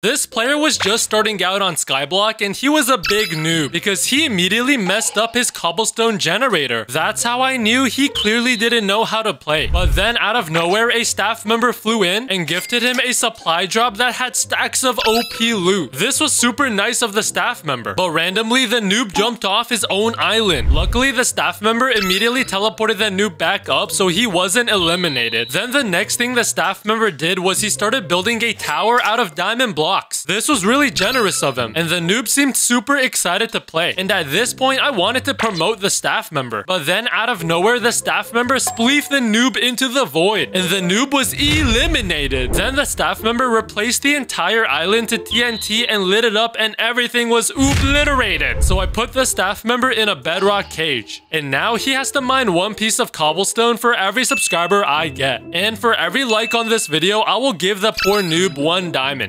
This player was just starting out on Skyblock and he was a big noob because he immediately messed up his cobblestone generator. That's how I knew he clearly didn't know how to play. But then out of nowhere, a staff member flew in and gifted him a supply drop that had stacks of OP loot. This was super nice of the staff member. But randomly, the noob jumped off his own island. Luckily, the staff member immediately teleported the noob back up so he wasn't eliminated. Then the next thing the staff member did was he started building a tower out of diamond blocks This was really generous of him, and the noob seemed super excited to play. And at this point, I wanted to promote the staff member. But then out of nowhere, the staff member spleefed the noob into the void, and the noob was eliminated. Then the staff member replaced the entire island to TNT and lit it up, and everything was obliterated. So I put the staff member in a bedrock cage. And now he has to mine one piece of cobblestone for every subscriber I get. And for every like on this video, I will give the poor noob one diamond.